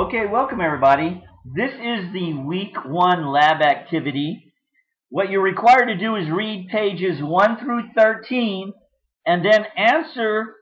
Okay, welcome everybody. This is the week one lab activity. What you're required to do is read pages 1 through 13 and then answer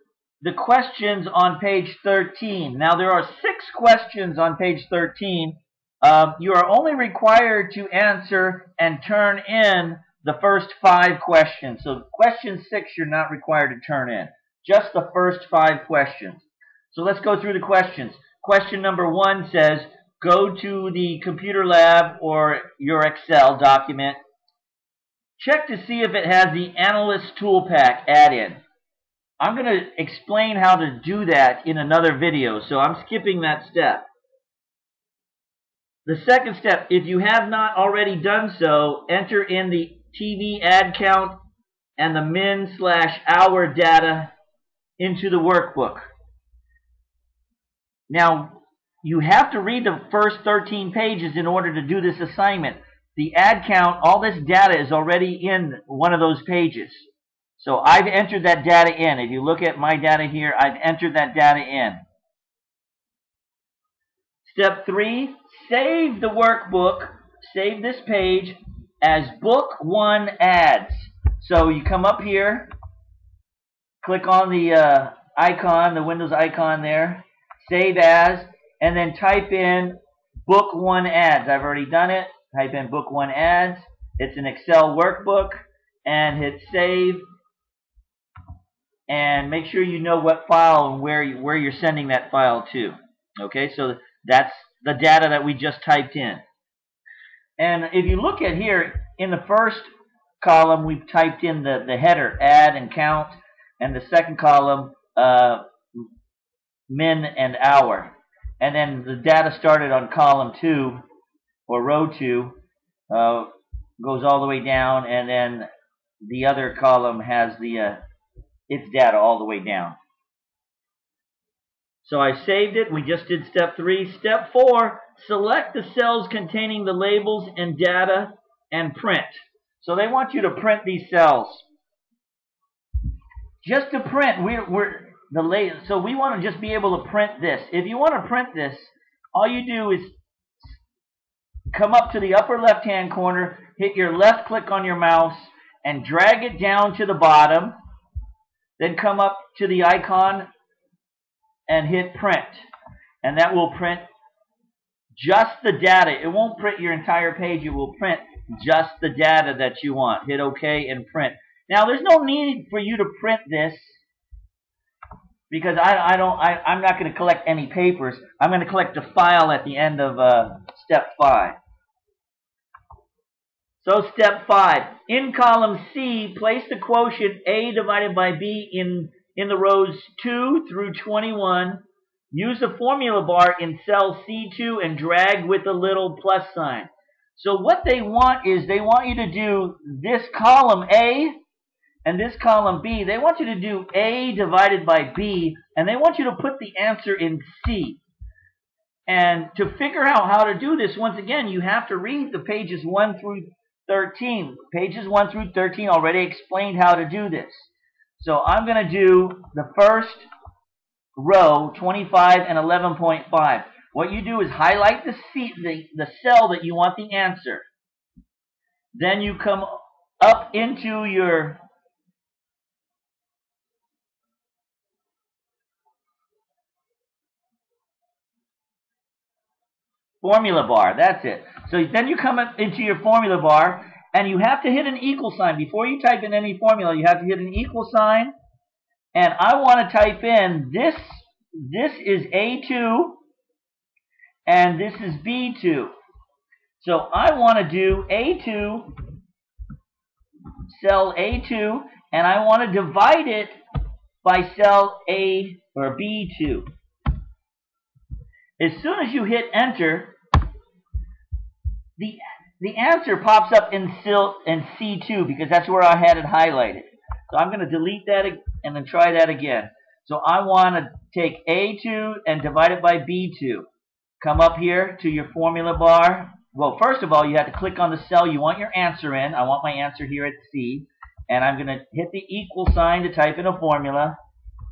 the questions on page 13. Now there are six questions on page 13. Uh, you are only required to answer and turn in the first five questions. So question six you're not required to turn in. Just the first five questions. So let's go through the questions. Question number one says, go to the computer lab or your Excel document. Check to see if it has the Analysis ToolPak add-in. I'm going to explain how to do that in another video, so I'm skipping that step. The second step, if you have not already done so, enter in the TV ad count and the min slash hour data into the workbook. Now, you have to read the first 13 pages in order to do this assignment. The ad count, all this data is already in one of those pages. So I've entered that data in. If you look at my data here, I've entered that data in. Step three, save the workbook, save this page as book one ads. So you come up here, click on the uh, icon, the Windows icon there, save as, and then type in book one ads. I've already done it. Type in book one ads. It's an Excel workbook and hit save and make sure you know what file and where you, where you're sending that file to. Okay, so that's the data that we just typed in. And if you look at here, in the first column, we've typed in the, the header, add and count, and the second column, uh, min and hour. And then the data started on column 2, or row 2, uh, goes all the way down, and then the other column has the uh, its data all the way down. So I saved it. We just did step three. Step four, select the cells containing the labels and data and print. So they want you to print these cells. Just to print, we're, we're the so we want to just be able to print this. If you want to print this, all you do is come up to the upper left hand corner, hit your left click on your mouse, and drag it down to the bottom. Then come up to the icon and hit print. And that will print just the data. It won't print your entire page. It will print just the data that you want. Hit OK and print. Now, there's no need for you to print this because I, I don't, I, I'm not going to collect any papers. I'm going to collect a file at the end of uh, step 5. So step 5. In column C, place the quotient A divided by B in in the rows 2 through 21. Use the formula bar in cell C2 and drag with a little plus sign. So what they want is they want you to do this column A and this column B. They want you to do A divided by B and they want you to put the answer in C. And to figure out how to do this, once again, you have to read the pages 1 through 13. Pages 1 through 13 already explained how to do this. So I'm going to do the first row, 25 and 11.5. What you do is highlight the, the, the cell that you want the answer. Then you come up into your formula bar. That's it. So then you come into your formula bar and you have to hit an equal sign. Before you type in any formula, you have to hit an equal sign. And I want to type in this, this is A2, and this is B2. So I want to do A2, cell A2, and I want to divide it by cell A or B2. As soon as you hit enter, the the answer pops up in, in C2 because that's where I had it highlighted. So I'm going to delete that and then try that again. So I want to take A2 and divide it by B2. Come up here to your formula bar. Well, first of all, you have to click on the cell you want your answer in. I want my answer here at C. And I'm going to hit the equal sign to type in a formula.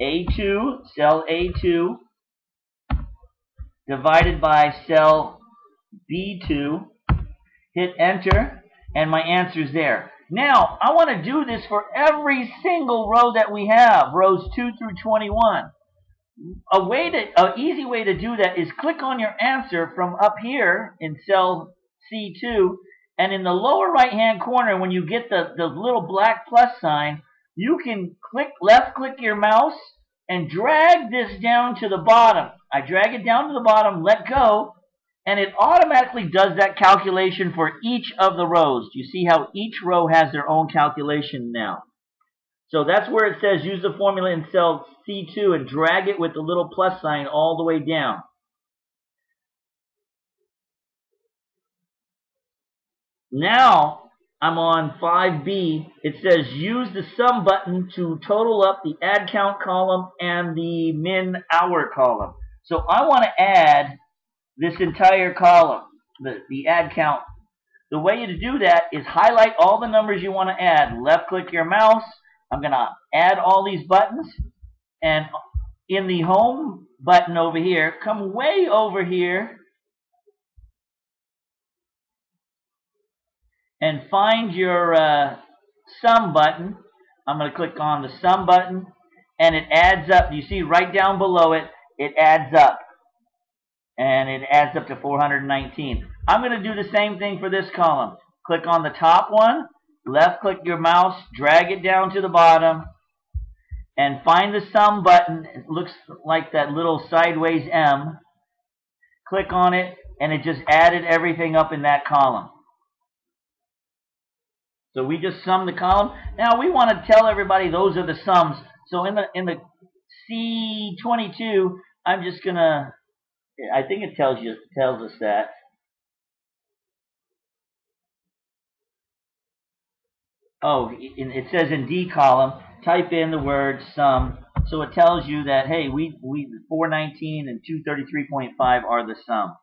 A2, cell A2. divided by cell B2. Hit enter, and my answer's there. Now, I want to do this for every single row that we have, rows 2 through 21. A way to, a easy way to do that is click on your answer from up here in cell C2, and in the lower right hand corner, when you get the, the little black plus sign, you can click left click your mouse and drag this down to the bottom. I drag it down to the bottom, let go, and it automatically does that calculation for each of the rows. Do you see how each row has their own calculation now. So that's where it says use the formula in cell C2 and drag it with the little plus sign all the way down. Now I'm on 5B. It says use the sum button to total up the ad count column and the min hour column. So I want to add this entire column, the, the ad count. The way to do that is highlight all the numbers you want to add. Left click your mouse. I'm going to add all these buttons. And in the home button over here, come way over here and find your uh, sum button. I'm going to click on the sum button and it adds up. You see right down below it, it adds up and it adds up to 419. I'm going to do the same thing for this column. Click on the top one, left click your mouse, drag it down to the bottom, and find the sum button. It looks like that little sideways M. Click on it, and it just added everything up in that column. So we just sum the column. Now we want to tell everybody those are the sums. So in the in the C22, I'm just gonna I think it tells you tells us that. Oh, it says in D column, type in the word sum. So it tells you that hey, we we 419 and 233.5 are the sums.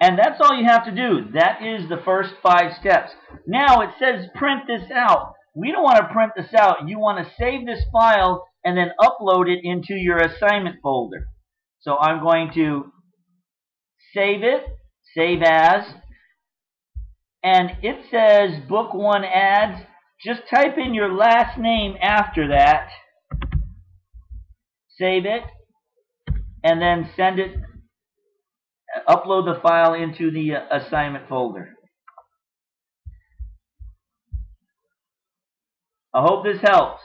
And that's all you have to do. That is the first five steps. Now it says print this out. We don't want to print this out. You want to save this file and then upload it into your assignment folder. So I'm going to save it, save as, and it says book one ads. Just type in your last name after that, save it, and then send it, upload the file into the uh, assignment folder. I hope this helps.